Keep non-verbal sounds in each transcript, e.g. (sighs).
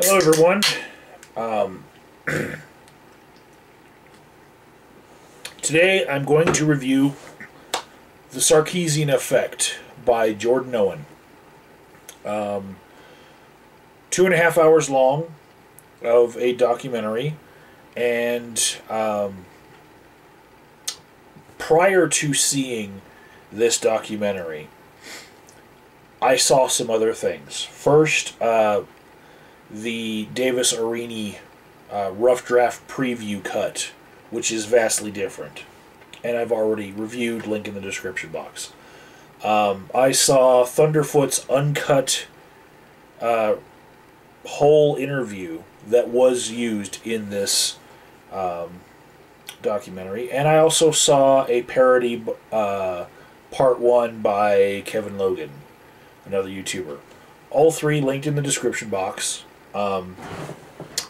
Hello, everyone. Um, (clears throat) today I'm going to review The Sarkeesian Effect by Jordan Owen. Um, two and a half hours long of a documentary, and um, prior to seeing this documentary, I saw some other things. First, uh, the Davis Aurini uh, rough draft preview cut, which is vastly different. And I've already reviewed, link in the description box. Um, I saw Thunderfoot's uncut uh, whole interview that was used in this um, documentary. And I also saw a parody, uh, part one by Kevin Logan, another YouTuber. All three linked in the description box. Um,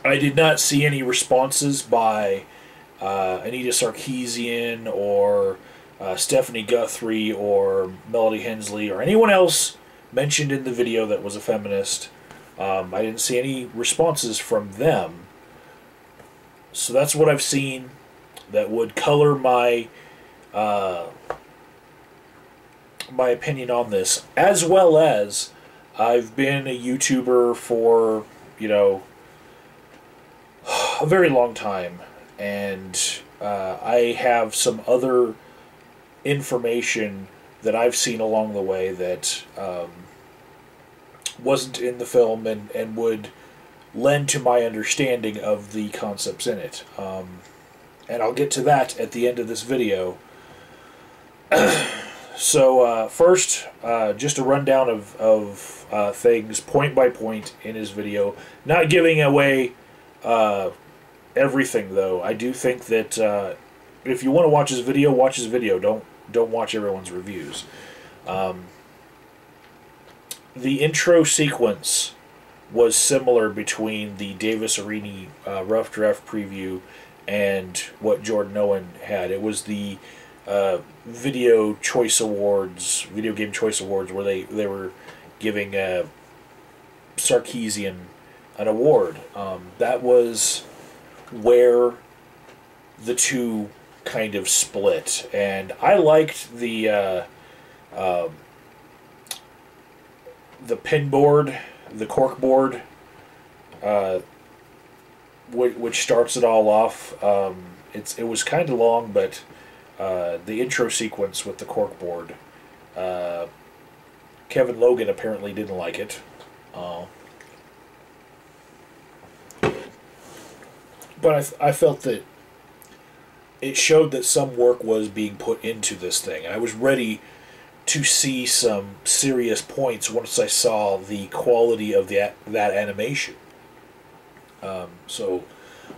I did not see any responses by uh, Anita Sarkeesian or uh, Stephanie Guthrie or Melody Hensley or anyone else mentioned in the video that was a feminist. Um, I didn't see any responses from them. So that's what I've seen that would color my uh, my opinion on this, as well as I've been a YouTuber for you know a very long time, and uh, I have some other information that I've seen along the way that um, wasn't in the film and, and would lend to my understanding of the concepts in it. Um, and I'll get to that at the end of this video. (clears throat) so uh, first, uh, just a rundown of, of uh, things point by point in his video. Not giving away uh, everything though. I do think that uh, if you want to watch his video, watch his video. Don't don't watch everyone's reviews. Um, the intro sequence was similar between the Davis Aurini uh, rough draft preview and what Jordan Owen had. It was the uh, Video Choice Awards, Video Game Choice Awards, where they, they were giving uh, Sarkeesian an award. Um, that was where the two kind of split, and I liked the uh, uh, the pin board, the cork board, uh, which, which starts it all off. Um, it's it was kind of long, but uh, the intro sequence with the cork board. Uh, Kevin Logan apparently didn't like it. Uh, but I, I felt that it showed that some work was being put into this thing. I was ready to see some serious points once I saw the quality of the, that animation. Um, so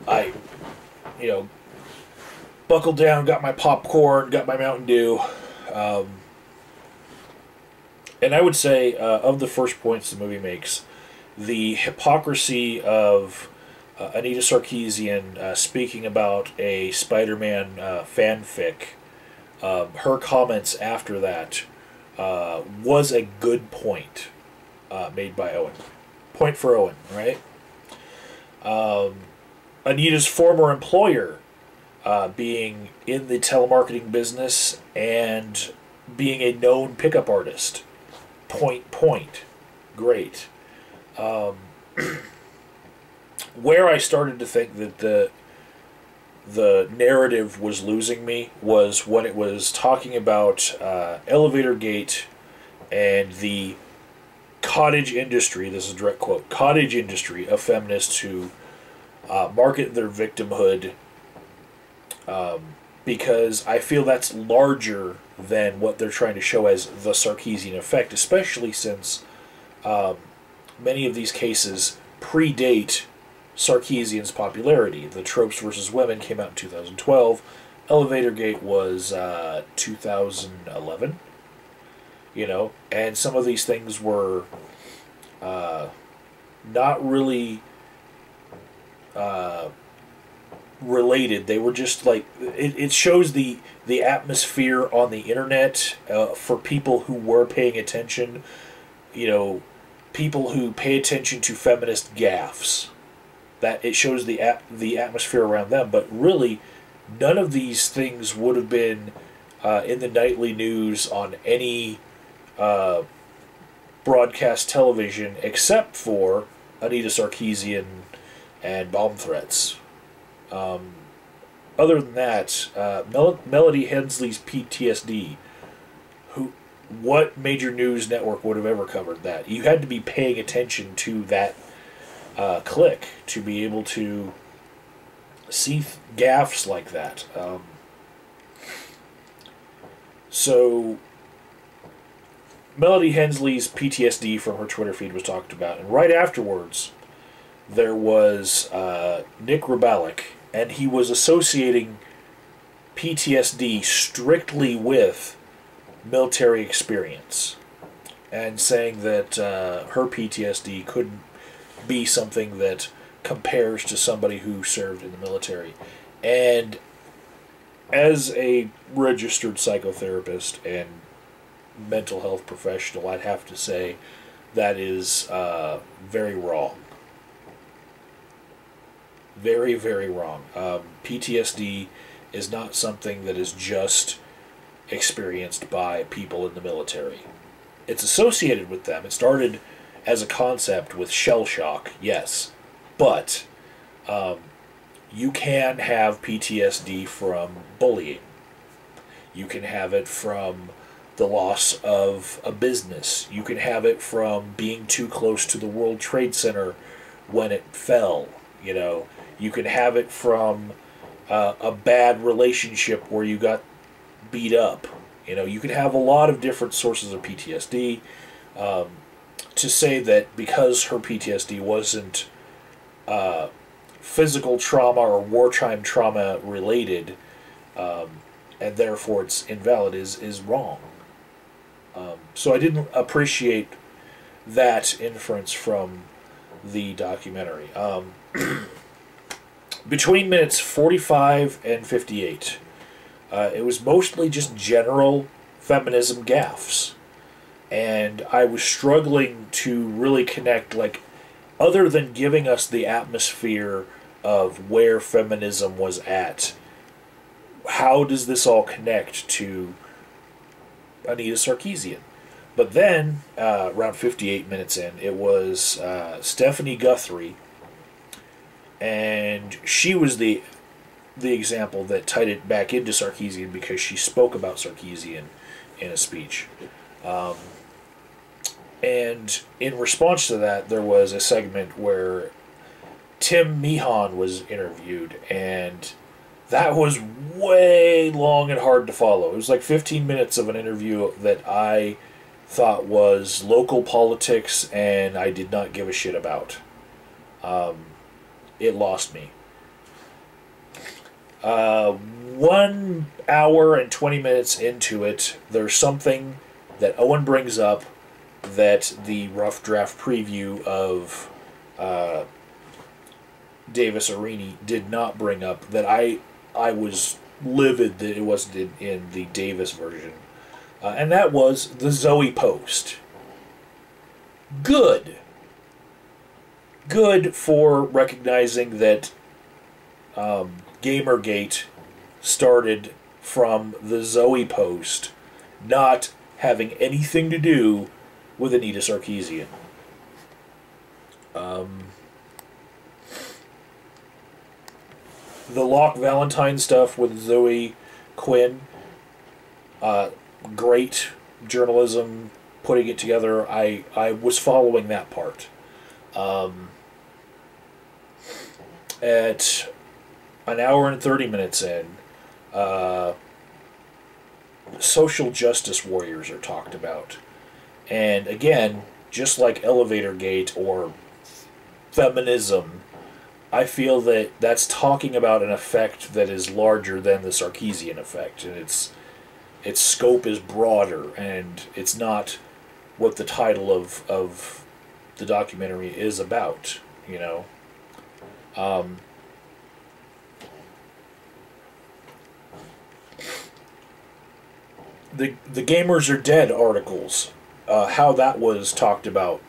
I, you know, buckled down, got my popcorn, got my Mountain Dew. Um, and I would say, uh, of the first points the movie makes, the hypocrisy of uh, Anita Sarkeesian uh, speaking about a Spider-Man uh, fanfic. Um, her comments after that uh, was a good point uh, made by Owen. Point for Owen, right? Um, Anita's former employer uh, being in the telemarketing business and being a known pickup artist. Point, point. Great. Um, (clears throat) where I started to think that the the narrative was losing me was when it was talking about uh, elevator gate and the cottage industry. This is a direct quote: cottage industry of feminists who uh, market their victimhood. Um, because I feel that's larger than what they're trying to show as the Sarkeesian effect, especially since um, many of these cases predate Sarkeesian's popularity. The Tropes versus Women came out in 2012. Elevator Gate was uh, 2011. You know, and some of these things were uh, not really uh, related. They were just like it, it shows the the atmosphere on the internet uh, for people who were paying attention. You know, people who pay attention to feminist gaffes. That it shows the at, the atmosphere around them, but really, none of these things would have been uh, in the nightly news on any uh, broadcast television except for Anita Sarkeesian and bomb threats. Um, other than that, uh, Mel- Melody Hensley's PTSD. Who, what major news network would have ever covered that? You had to be paying attention to that uh, click to be able to see gaffes like that. Um, so, Melody Hensley's PTSD from her Twitter feed was talked about, and right afterwards, there was uh, Nick Rabalik, and he was associating PTSD strictly with military experience, and saying that uh, her PTSD couldn't be something that compares to somebody who served in the military. And as a registered psychotherapist and mental health professional, I'd have to say that is uh, very wrong. Very, very wrong. Um, PTSD is not something that is just experienced by people in the military. It's associated with them. It started as a concept with shell shock, yes, but um, you can have PTSD from bullying. You can have it from the loss of a business. You can have it from being too close to the World Trade Center when it fell. You know, you can have it from uh, a bad relationship where you got beat up. You know, you can have a lot of different sources of PTSD. Um, to say that because her PTSD wasn't uh, physical trauma or wartime trauma related, um, and therefore it's invalid, is is wrong. Um, so I didn't appreciate that inference from the documentary. (clears throat) Between minutes 45 and 58, uh, it was mostly just general feminism gaffes. And I was struggling to really connect, like, other than giving us the atmosphere of where feminism was at, how does this all connect to Anita Sarkeesian? But then, uh, around 58 minutes in, it was uh, Stephanie Guthrie, and she was the the example that tied it back into Sarkeesian because she spoke about Sarkeesian in a speech. Um, and in response to that, there was a segment where Tim Meehan was interviewed, and that was way long and hard to follow. It was like 15 minutes of an interview that I thought was local politics and I did not give a shit about. Um, it lost me. Uh, one hour and 20 minutes into it, there's something that Owen brings up that the rough draft preview of uh, Davis Aurini did not bring up that I I was livid that it wasn't in, in the Davis version, uh, and that was the Zoe post. Good. Good for recognizing that um, Gamergate started from the Zoe post, not having anything to do with Anita Sarkeesian. Um, the Locke Valentine stuff with Zoe Quinn, uh, great journalism, putting it together. I, I was following that part. Um, at an hour and 30 minutes in, uh, social justice warriors are talked about. And again, just like Elevator Gate or feminism, I feel that that's talking about an effect that is larger than the Sarkeesian effect, and its its scope is broader, and it's not what the title of of the documentary is about. You know. Um, the the gamers are dead articles, uh, how that was talked about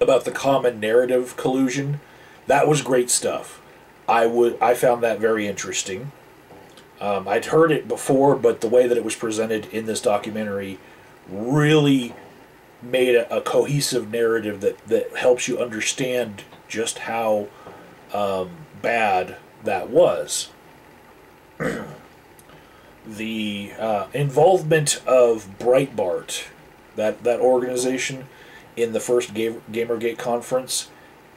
about the common narrative collusion. That was great stuff. I would I found that very interesting. Um, I'd heard it before, but the way that it was presented in this documentary really made a, a cohesive narrative that, that helps you understand just how um, bad that was. the uh, involvement of Breitbart, that, that organization, in the first Gamergate conference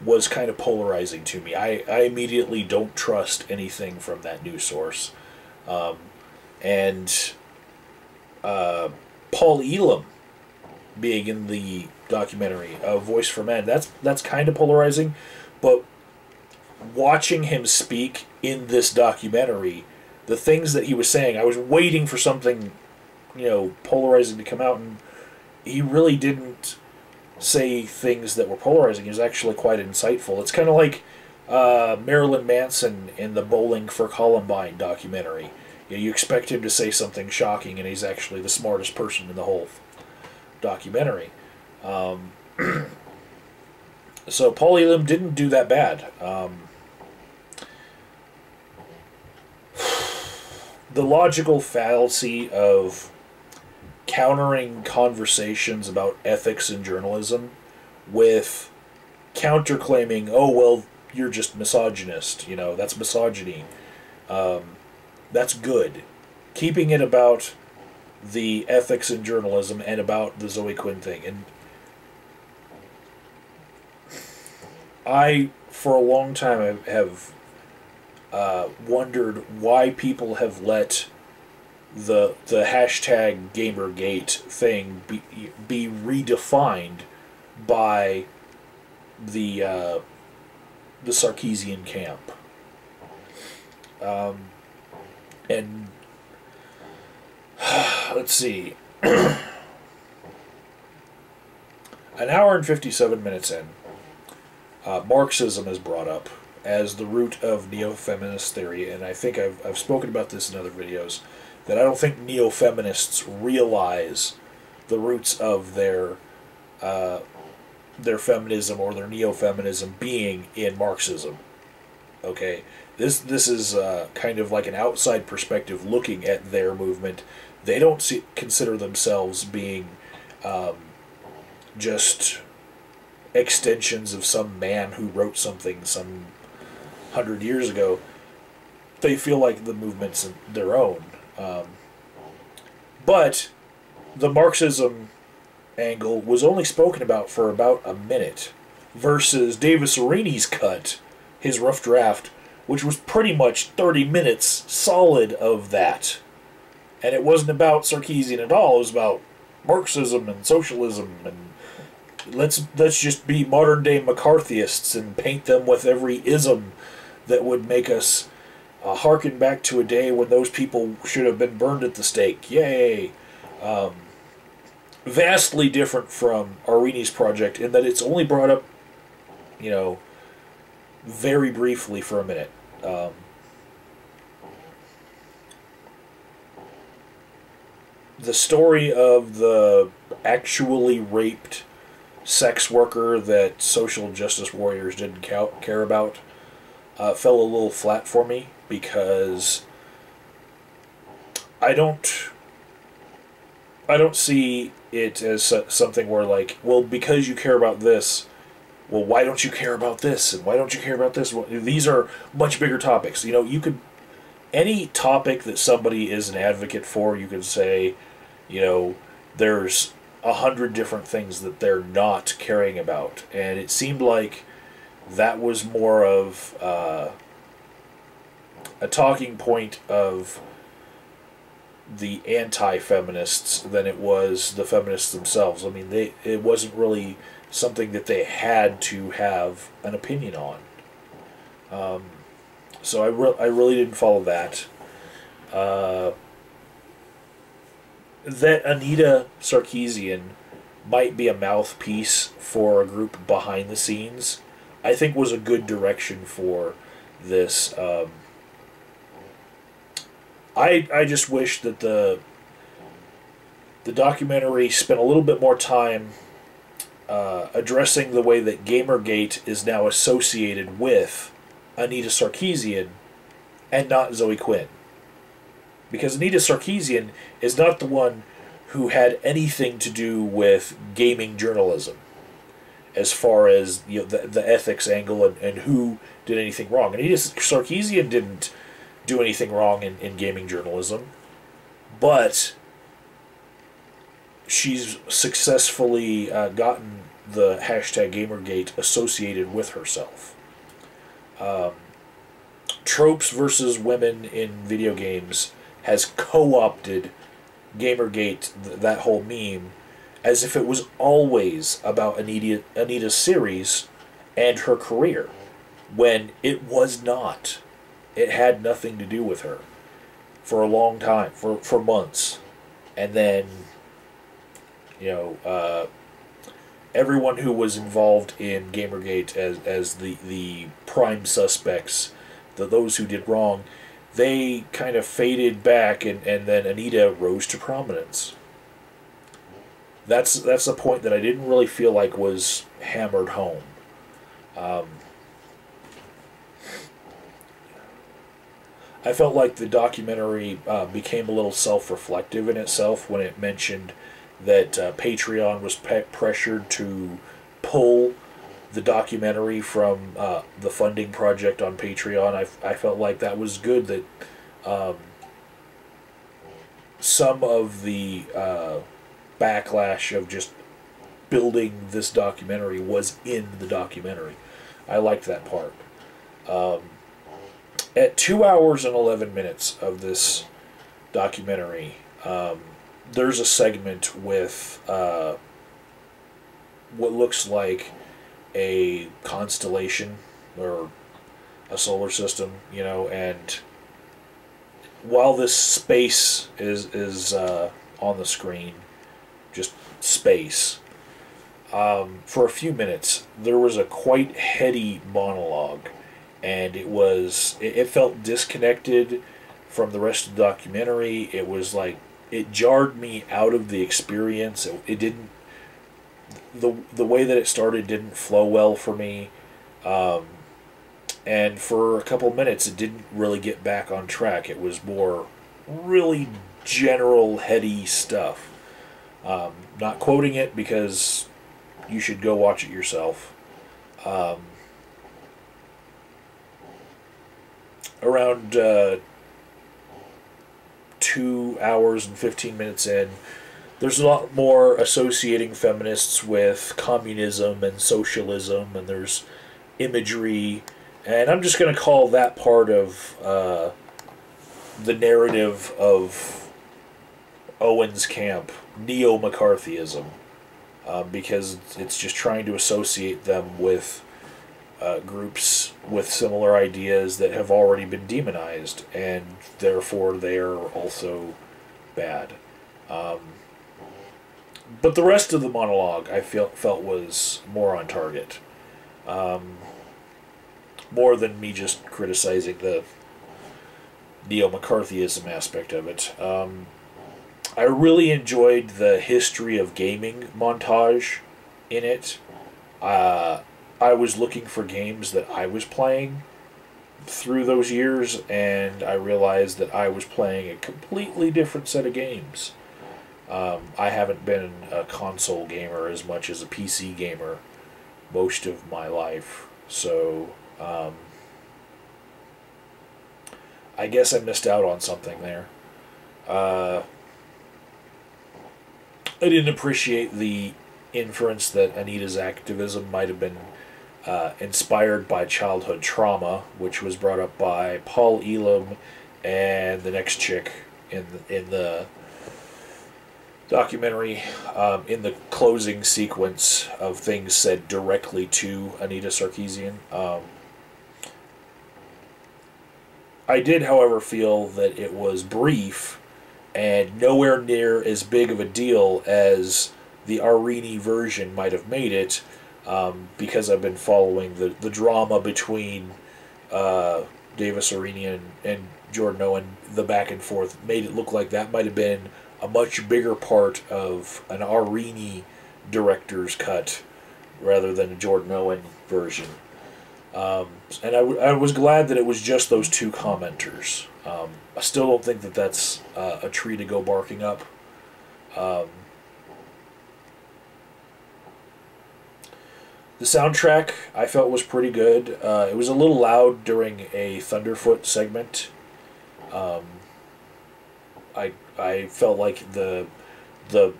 was kind of polarizing to me. I, I immediately don't trust anything from that news source. Um, and uh, Paul Elam being in the documentary, A Voice for Men, that's, that's kind of polarizing. But watching him speak in this documentary, the things that he was saying, I was waiting for something, you know, polarizing to come out, and he really didn't say things that were polarizing. He was actually quite insightful. It's kind of like uh, Marilyn Manson in the Bowling for Columbine documentary. You, know, you expect him to say something shocking, and he's actually the smartest person in the whole documentary. Um, (clears throat) so Paul Elam didn't do that bad. Um, the logical fallacy of countering conversations about ethics in journalism with counterclaiming, oh, well, you're just misogynist. You know, that's misogyny. Um, that's good. Keeping it about the ethics in journalism and about the Zoe Quinn thing. And I, for a long time, have uh, wondered why people have let the the hashtag Gamergate thing be be redefined by the uh, the Sarkeesian camp. Um, and (sighs) let's see, (clears throat) an hour and fifty seven minutes in, uh, Marxism is brought up as the root of neo feminist theory, and I think I've I've spoken about this in other videos that I don't think neo feminists realize the roots of their uh, their feminism or their neo feminism being in Marxism. Okay, this this is uh, kind of like an outside perspective looking at their movement. They don't see, consider themselves being um, just extensions of some man who wrote something some hundred years ago. They feel like the movement's their own. Um, but the Marxism angle was only spoken about for about a minute versus Davis Aurini's cut, his rough draft, which was pretty much 30 minutes solid of that. And it wasn't about Sarkeesian at all, it was about Marxism and socialism and let's let's just be modern day McCarthyists and paint them with every ism that would make us uh, harken back to a day when those people should have been burned at the stake. Yay! Um, vastly different from Aurini's project in that it's only brought up, you know, very briefly for a minute. Um, the story of the actually raped sex worker that social justice warriors didn't care about uh, fell a little flat for me because I don't I don't see it as something where like well because you care about this well why don't you care about this? And why don't you care about this? Well, these are much bigger topics. You know you could any topic that somebody is an advocate for you could say you know there's a hundred different things that they're not caring about. And it seemed like that was more of uh, a talking point of the anti-feminists than it was the feminists themselves. I mean, they it wasn't really something that they had to have an opinion on. Um, so I, re- I really didn't follow that. Uh, that Anita Sarkeesian might be a mouthpiece for a group behind the scenes, I think was a good direction for this um, I I just wish that the the documentary spent a little bit more time uh, addressing the way that Gamergate is now associated with Anita Sarkeesian and not Zoe Quinn. Because Anita Sarkeesian is not the one who had anything to do with gaming journalism as far as you know, the, the ethics angle and, and who did anything wrong. Anita Sarkeesian didn't do anything wrong in, in gaming journalism, but she's successfully uh, gotten the hashtag Gamergate associated with herself. Um, tropes versus women in video games has co-opted Gamergate, th- that whole meme, as if it was always about Anita, Anita's series and her career, when it was not. It had nothing to do with her for a long time, for, for months. And then, you know, uh, everyone who was involved in Gamergate as, as the, the prime suspects, the those who did wrong, they kind of faded back, and, and then Anita rose to prominence. That's that's the point that I didn't really feel like was hammered home. Um, I felt like the documentary uh, became a little self-reflective in itself when it mentioned that uh, Patreon was pe- pressured to pull the documentary from uh, the funding project on Patreon. I, I felt like that was good that um, some of the uh, backlash of just building this documentary was in the documentary. I liked that part. Um, at two hours and 11 minutes of this documentary, um, there's a segment with uh, what looks like a constellation or a solar system, you know, and while this space is is uh, on the screen, just space. Um, for a few minutes, there was a quite heady monologue, and it was it, it felt disconnected from the rest of the documentary. It was like it jarred me out of the experience. It, it didn't the the way that it started didn't flow well for me, um, and for a couple minutes it didn't really get back on track. It was more really general heady stuff. Um, not quoting it because you should go watch it yourself. Um, around uh, two hours and 15 minutes in, there's a lot more associating feminists with communism and socialism, and there's imagery, and I'm just going to call that part of uh, the narrative of Owen's camp neo McCarthyism, um, because it's just trying to associate them with uh, groups with similar ideas that have already been demonized, and therefore they are also bad. Um, but the rest of the monologue I felt felt was more on target, um, more than me just criticizing the neo McCarthyism aspect of it. Um, I really enjoyed the history of gaming montage in it. Uh, I was looking for games that I was playing through those years, and I realized that I was playing a completely different set of games. Um, I haven't been a console gamer as much as a PC gamer most of my life, so um, I guess I missed out on something there. Uh, I didn't appreciate the inference that Anita's activism might have been uh, inspired by childhood trauma, which was brought up by Paul Elam and the next chick in the, in the documentary. Um, in the closing sequence of things said directly to Anita Sarkeesian. Um, I did, however, feel that it was brief and nowhere near as big of a deal as the Aurini version might have made it, um, because I've been following the, the drama between uh, Davis Aurini and, and Jordan Owen, the back and forth, made it look like that might have been a much bigger part of an Aurini director's cut rather than a Jordan Owen version. Um, and I, I was glad that it was just those two commenters. Um, I still don't think that that's uh, a tree to go barking up. Um, the soundtrack I felt was pretty good. Uh, it was a little loud during a Thunderfoot segment. Um, I I felt like the the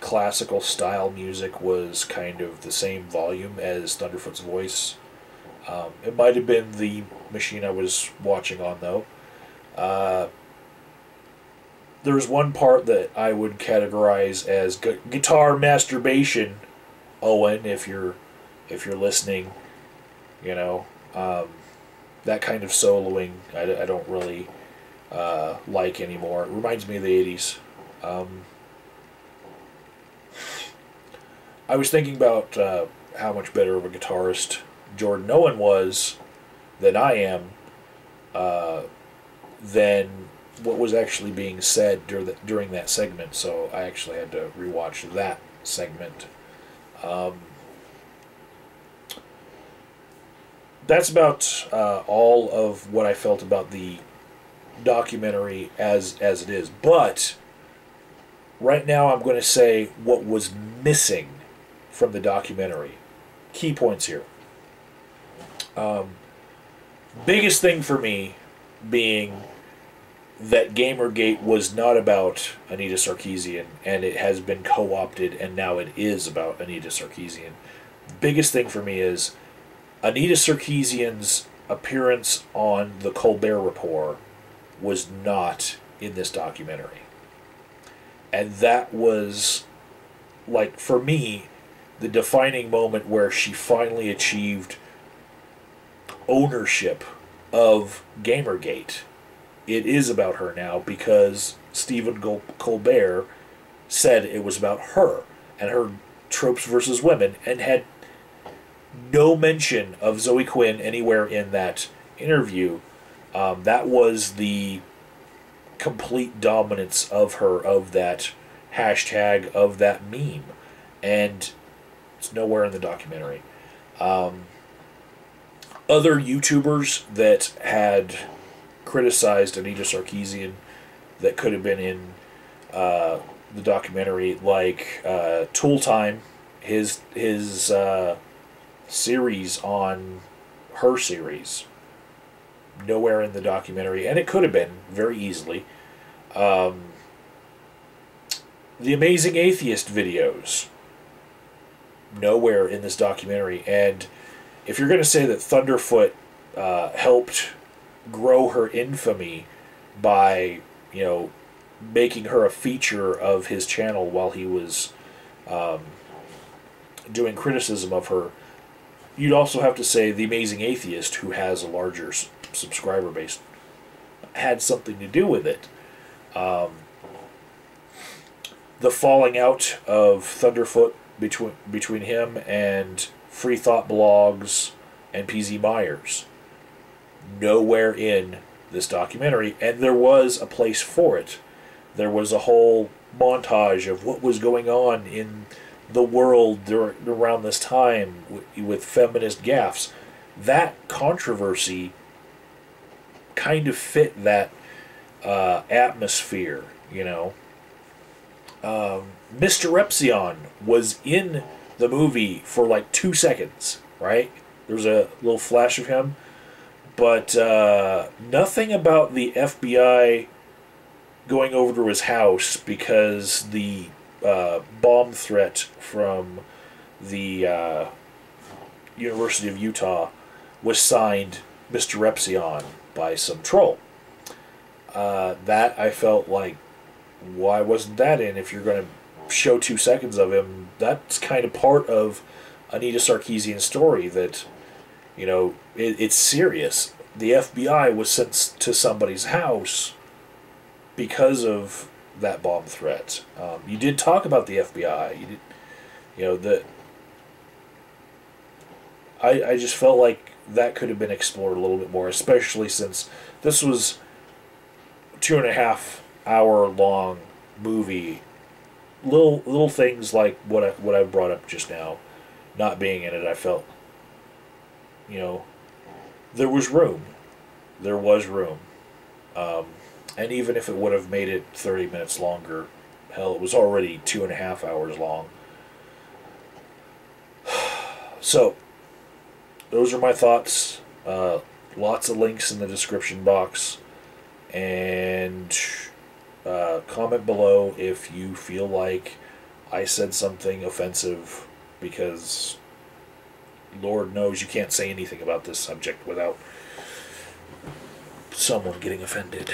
classical style music was kind of the same volume as Thunderfoot's voice. Um, it might have been the machine I was watching on though. Uh, there was one part that I would categorize as gu- guitar masturbation. Owen, if you're if you're listening, you know um, that kind of soloing I, I don't really uh, like anymore. It reminds me of the '80s. Um, I was thinking about uh, how much better of a guitarist Jordan Owen was than I am, uh, than what was actually being said during, during that segment. So I actually had to rewatch that segment. Um, that's about uh, all of what I felt about the documentary as as it is. But right now, I'm going to say what was missing from the documentary. Key points here. Um, biggest thing for me being that Gamergate was not about Anita Sarkeesian, and it has been co opted, and now it is about Anita Sarkeesian. Biggest thing for me is Anita Sarkeesian's appearance on the Colbert Report was not in this documentary. And that was, like, for me, the defining moment where she finally achieved ownership of Gamergate. It is about her now because Stephen Gol- Colbert said it was about her and her tropes versus women and had no mention of Zoe Quinn anywhere in that interview. Um, that was the complete dominance of her, of that hashtag, of that meme. And it's nowhere in the documentary. Um, other YouTubers that had criticized Anita Sarkeesian that could have been in uh, the documentary, like uh, Tool Time, his his uh, series on her series, nowhere in the documentary, and it could have been very easily. Um, the Amazing Atheist videos, nowhere in this documentary, and if you're going to say that Thunderfoot uh, helped grow her infamy by, you know, making her a feature of his channel while he was um, doing criticism of her, you'd also have to say the Amazing Atheist, who has a larger s- subscriber base, had something to do with it. Um, the falling out of Thunderfoot between between him and Free Thought Blogs and PZ Myers. Nowhere in this documentary, and there was a place for it. There was a whole montage of what was going on in the world dur- around this time with, with feminist gaffes. That controversy kind of fit that uh, atmosphere, you know. Um, Mr. Epsilon was in the movie for like two seconds, right? There was a little flash of him, but uh, nothing about the FBI going over to his house because the uh, bomb threat from the uh, University of Utah was signed Mr. Epsilon by some troll. Uh, that I felt like, why wasn't that in? If you're going to show two seconds of him, that's kind of part of Anita Sarkeesian's story that, you know, it, it's serious. The FBI was sent to somebody's house because of that bomb threat. Um, you did talk about the FBI. You did, you know, that. I I just felt like that could have been explored a little bit more, especially since this was two and a half hour long movie. Little little things like what I what I brought up just now not being in it, I felt, you know, there was room. There was room. Um, and even if it would have made it 30 minutes longer, hell, it was already two and a half hours long. (sighs) So, those are my thoughts. Uh, lots of links in the description box. And uh, comment below if you feel like I said something offensive because Lord knows you can't say anything about this subject without someone getting offended.